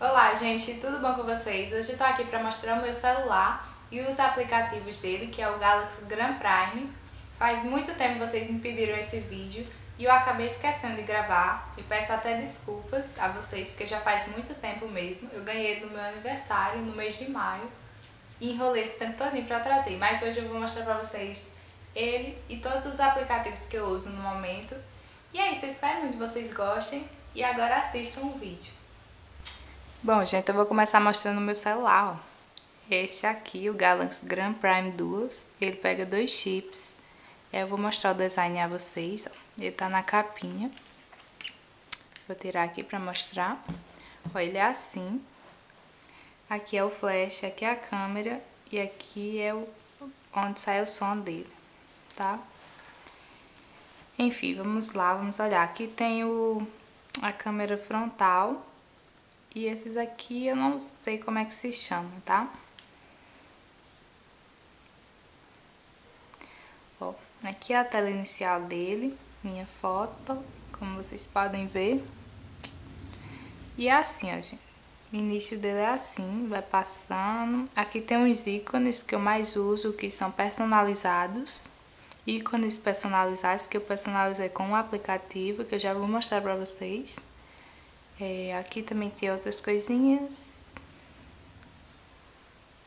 Olá gente, tudo bom com vocês? Hoje tô aqui para mostrar o meu celular e os aplicativos dele, que é o Galaxy Grand Prime. Faz muito tempo vocês me pediram esse vídeo e eu acabei esquecendo de gravar e peço até desculpas a vocês porque já faz muito tempo mesmo. Eu ganhei no meu aniversário, no mês de maio, e enrolei esse tempo todinho para trazer, mas hoje eu vou mostrar para vocês ele e todos os aplicativos que eu uso no momento. E é isso, eu espero muito que vocês gostem e agora assistam o vídeo. Bom, gente, eu vou começar mostrando o meu celular, ó. Esse aqui, o Galaxy Grand Prime Duos, ele pega dois chips. Eu vou mostrar o design a vocês, ó. Ele tá na capinha. Vou tirar aqui pra mostrar. Ó, ele é assim. Aqui é o flash, aqui é a câmera e aqui é o, onde sai o som dele, tá? Enfim, vamos lá, vamos olhar. Aqui tem o, a câmera frontal e esses aqui eu não sei como é que se chama, tá? Ó, aqui é a tela inicial dele, minha foto, como vocês podem ver. E é assim, ó, gente. O início dele é assim, vai passando. Aqui tem uns ícones que eu mais uso, que são personalizados. Ícones personalizados que eu personalizei com um aplicativo, que eu já vou mostrar pra vocês. É, aqui também tem outras coisinhas.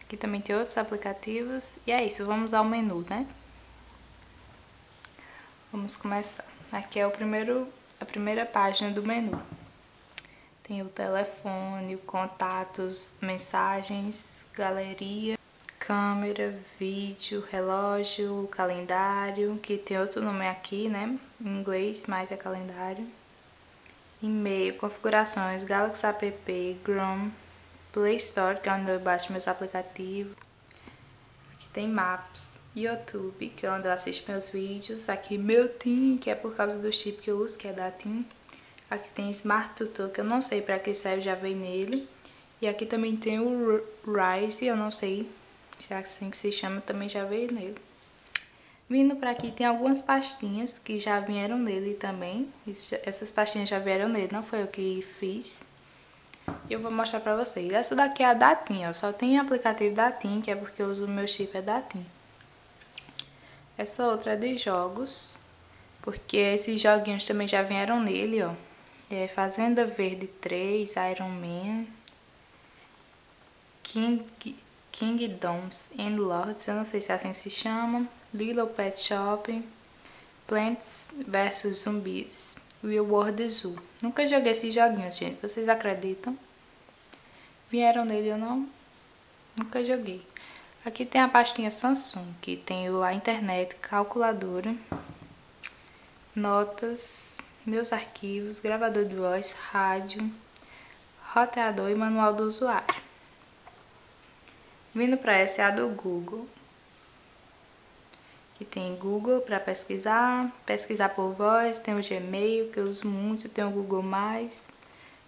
Aqui também tem outros aplicativos. E é isso, vamos ao menu, né? Vamos começar. Aqui é o primeiro, a primeira página do menu. Tem o telefone, contatos, mensagens, galeria, câmera, vídeo, relógio, calendário, que tem outro nome aqui, né? Em inglês, mas é calendário e-mail, configurações, Galaxy App, Chrome, Play Store, que é onde eu baixo meus aplicativos. Aqui tem Maps, YouTube, que é onde eu assisto meus vídeos. Aqui meu TIM, que é por causa do chip que eu uso, que é da TIM. Aqui tem Smart Tutor, que eu não sei para que serve, já veio nele. E aqui também tem o Rise, eu não sei se é assim que se chama, também já veio nele. Vindo para aqui tem algumas pastinhas que já vieram nele também. Essas pastinhas já vieram nele, não foi eu que fiz. Eu vou mostrar pra vocês. Essa daqui é a Datim, ó. Só tem aplicativo Datim, que é porque eu uso o meu chip é Datim. Essa outra é de jogos, porque esses joguinhos também já vieram nele, ó. É Fazenda Verde 3, Iron Man, King, Kingdoms and Lords, eu não sei se é assim se chama. Little Pet Shop, Plants vs Zumbis, Real World Zoo. Nunca joguei esses joguinhos, gente. Vocês acreditam? Vieram nele ou não? Nunca joguei. Aqui tem a pastinha Samsung, que tem a internet, calculadora, notas, meus arquivos, gravador de voz, rádio, roteador e manual do usuário. Vindo para essa é a do Google que tem Google para pesquisar, pesquisar por voz, tem o Gmail, que eu uso muito, tem o Google+,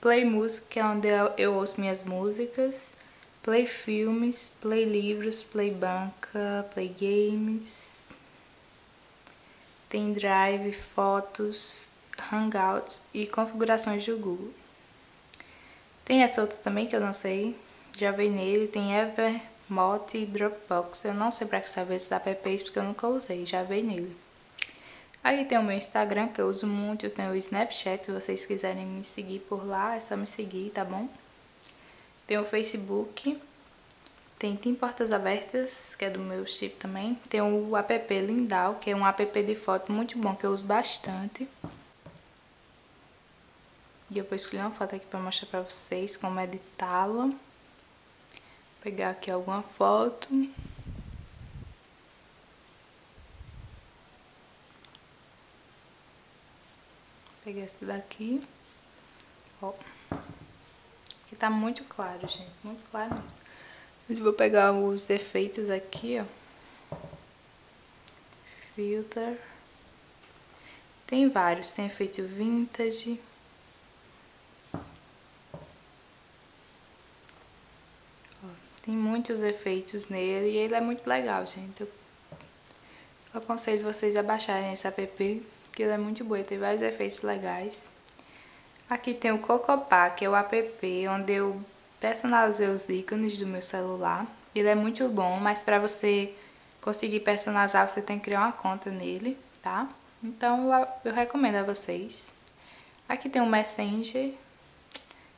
Play Music, que é onde eu, eu ouço minhas músicas, Play Filmes, Play Livros, Play Banca, Play Games, tem Drive, Fotos, Hangouts e configurações do Google. Tem essa outra também que eu não sei, já veio nele, tem Ever, Mote Dropbox. Eu não sei para que serve esses apps porque eu nunca usei, já veio nele. Aí tem o meu Instagram, que eu uso muito, eu tenho o Snapchat, se vocês quiserem me seguir por lá, é só me seguir, tá bom? Tem o Facebook, tem Tem Portas Abertas, que é do meu chip também. Tem o app Lindal, que é um app de foto muito bom, que eu uso bastante. E eu vou escolher uma foto aqui para mostrar para vocês como editá-la pegar aqui alguma foto. Pegar essa daqui. Ó. Aqui tá muito claro, gente. Muito claro mesmo. Mas vou pegar os efeitos aqui, ó. Filter. Tem vários. Tem efeito vintage. Tem muitos efeitos nele e ele é muito legal, gente. Eu aconselho vocês a baixarem esse app, que ele é muito bom, ele tem vários efeitos legais. Aqui tem o Cocopá, que é o app onde eu personalizei os ícones do meu celular. Ele é muito bom, mas para você conseguir personalizar, você tem que criar uma conta nele, tá? Então eu recomendo a vocês. Aqui tem o Messenger,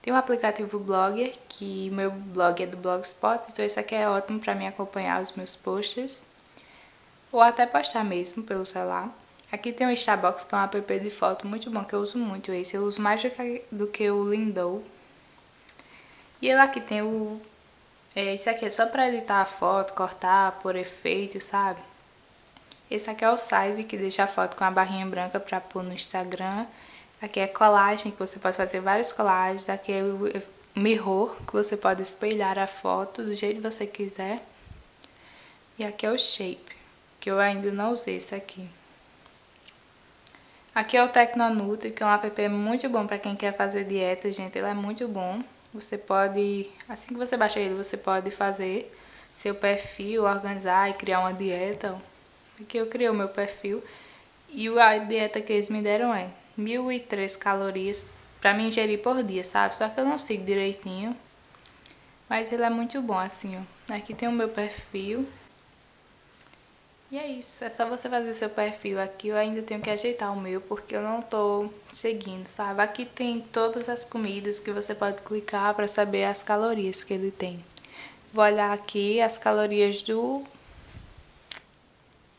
tem o aplicativo Blogger, que meu blog é do Blogspot, então esse aqui é ótimo para me acompanhar os meus posts. Ou até postar mesmo pelo celular. Aqui tem o Starbucks, que é um app de foto muito bom, que eu uso muito esse. Eu uso mais do que, do que o Lindou. E ele aqui tem o... É, esse aqui é só para editar a foto, cortar, por efeito, sabe? Esse aqui é o Size, que deixa a foto com a barrinha branca para pôr no Instagram. Aqui é colagem, que você pode fazer várias colagens. Aqui é o mirror, que você pode espelhar a foto do jeito que você quiser. E aqui é o shape, que eu ainda não usei esse aqui. Aqui é o Tecnonutri, que é um app muito bom para quem quer fazer dieta, gente. Ele é muito bom. Você pode, assim que você baixa ele, você pode fazer seu perfil, organizar e criar uma dieta. Aqui eu criei o meu perfil. E a dieta que eles me deram é 1.003 calorias para me ingerir por dia, sabe? Só que eu não sigo direitinho. Mas ele é muito bom assim, ó. Aqui tem o meu perfil. E é isso, é só você fazer seu perfil aqui. Eu ainda tenho que ajeitar o meu porque eu não tô seguindo, sabe? Aqui tem todas as comidas que você pode clicar para saber as calorias que ele tem. Vou olhar aqui as calorias do...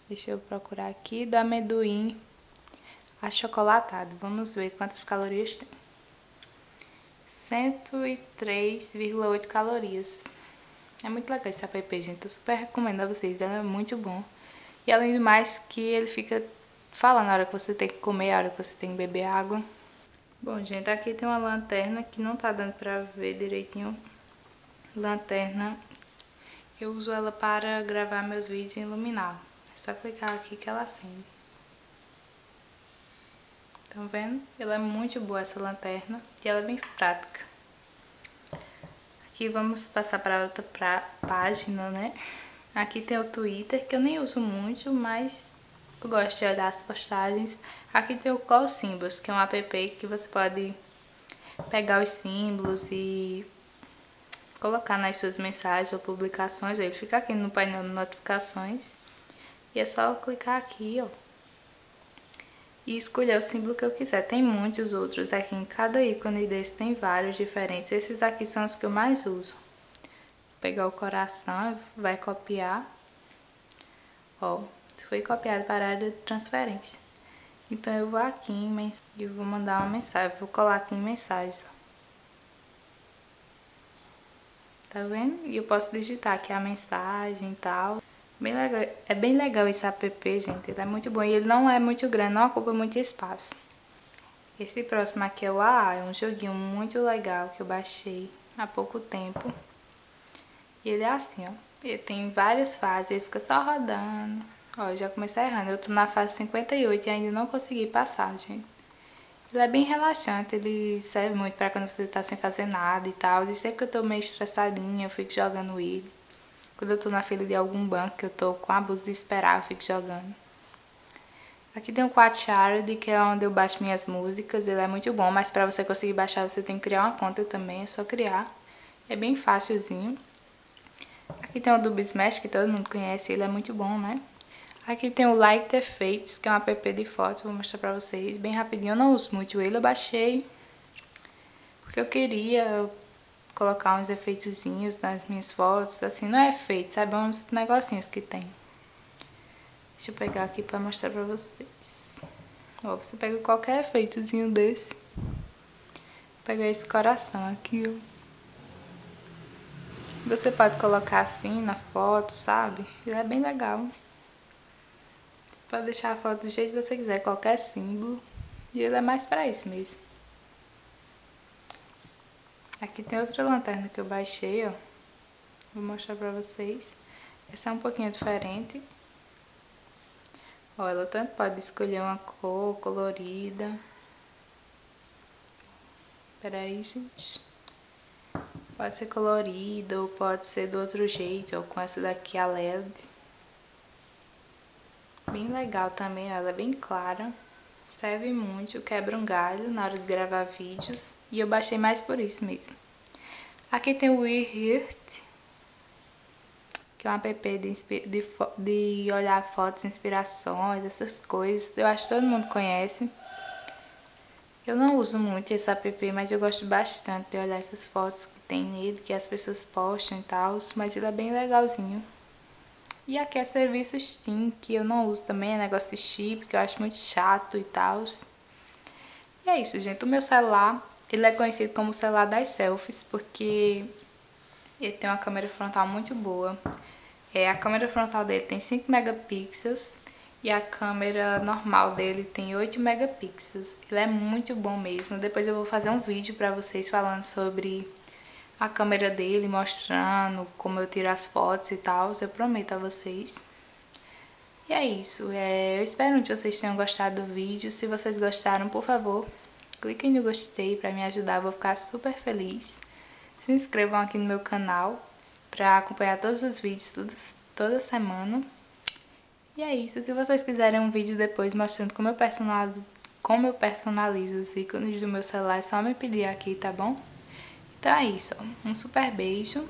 Deixa eu procurar aqui, do amendoim achocolatado. Vamos ver quantas calorias tem. 103,8 calorias. É muito legal esse app, gente. Eu super recomendo a vocês. Ele é muito bom. E além do mais que ele fica falando a hora que você tem que comer, a hora que você tem que beber água. Bom, gente, aqui tem uma lanterna que não tá dando pra ver direitinho. Lanterna. Eu uso ela para gravar meus vídeos e iluminar. É só clicar aqui que ela acende. Estão vendo? Ela é muito boa essa lanterna e ela é bem prática. Aqui vamos passar para outra pra página, né? Aqui tem o Twitter, que eu nem uso muito, mas eu gosto de olhar as postagens. Aqui tem o Call Symbols, que é um app que você pode pegar os símbolos e colocar nas suas mensagens ou publicações. Ele fica aqui no painel de notificações. E é só clicar aqui, ó e escolher o símbolo que eu quiser. Tem muitos outros aqui, em cada ícone desse tem vários diferentes. Esses aqui são os que eu mais uso. Vou pegar o coração, vai copiar. Ó, foi copiado para a área de transferência. Então eu vou aqui em e vou mandar uma mensagem, vou colar aqui em mensagens. Tá vendo? E eu posso digitar aqui a mensagem e tal. Bem legal, é bem legal esse app, gente. Ele é muito bom e ele não é muito grande, não ocupa muito espaço. Esse próximo aqui é o AA, é um joguinho muito legal que eu baixei há pouco tempo. E ele é assim, ó. Ele tem várias fases, ele fica só rodando. Ó, já comecei errando. Eu tô na fase 58 e ainda não consegui passar, gente. Ele é bem relaxante, ele serve muito pra quando você tá sem fazer nada e tal. E sempre que eu tô meio estressadinha, eu fico jogando ele. Quando eu tô na fila de algum banco, que eu tô com abuso de esperar, eu fico jogando. Aqui tem o Quatchard, que é onde eu baixo minhas músicas. Ele é muito bom, mas para você conseguir baixar, você tem que criar uma conta também. É só criar. É bem fácilzinho. Aqui tem o Dub Smash, que todo mundo conhece. Ele é muito bom, né? Aqui tem o Light Effects, que é um app de foto. Vou mostrar pra vocês bem rapidinho. Eu não uso muito ele, eu baixei. Porque eu queria colocar uns efeitozinhos nas minhas fotos, assim, não é efeito, sabe? É uns negocinhos que tem. Deixa eu pegar aqui pra mostrar pra vocês. Ó, você pega qualquer efeitozinho desse. Pegar esse coração aqui, ó. Você pode colocar assim na foto, sabe? É bem legal. Você pode deixar a foto do jeito que você quiser, qualquer símbolo. E ele é mais pra isso mesmo. Aqui tem outra lanterna que eu baixei, ó. Vou mostrar pra vocês. Essa é um pouquinho diferente. Ó, ela tanto pode escolher uma cor colorida. Peraí, gente. Pode ser colorida ou pode ser do outro jeito, ou com essa daqui a LED. Bem legal também, ó, ela é bem clara. Serve muito, quebra um galho na hora de gravar vídeos e eu baixei mais por isso mesmo. Aqui tem o WeHeart, que é um app de, de, de olhar fotos, inspirações, essas coisas. Eu acho que todo mundo conhece. Eu não uso muito esse app, mas eu gosto bastante de olhar essas fotos que tem nele, que as pessoas postam e tal, mas ele é bem legalzinho. E aqui é serviço Steam, que eu não uso também, é negócio de chip, que eu acho muito chato e tal. E é isso, gente. O meu celular, ele é conhecido como o celular das selfies, porque ele tem uma câmera frontal muito boa. É, a câmera frontal dele tem 5 megapixels e a câmera normal dele tem 8 megapixels. Ele é muito bom mesmo. Depois eu vou fazer um vídeo para vocês falando sobre a câmera dele mostrando como eu tiro as fotos e tal, eu prometo a vocês. E é isso, é, eu espero que vocês tenham gostado do vídeo, se vocês gostaram, por favor, cliquem no gostei para me ajudar, eu vou ficar super feliz. Se inscrevam aqui no meu canal para acompanhar todos os vídeos toda, toda semana. E é isso, se vocês quiserem um vídeo depois mostrando como eu personalizo, como eu personalizo os ícones do meu celular, é só me pedir aqui, tá bom? Então é isso, um super beijo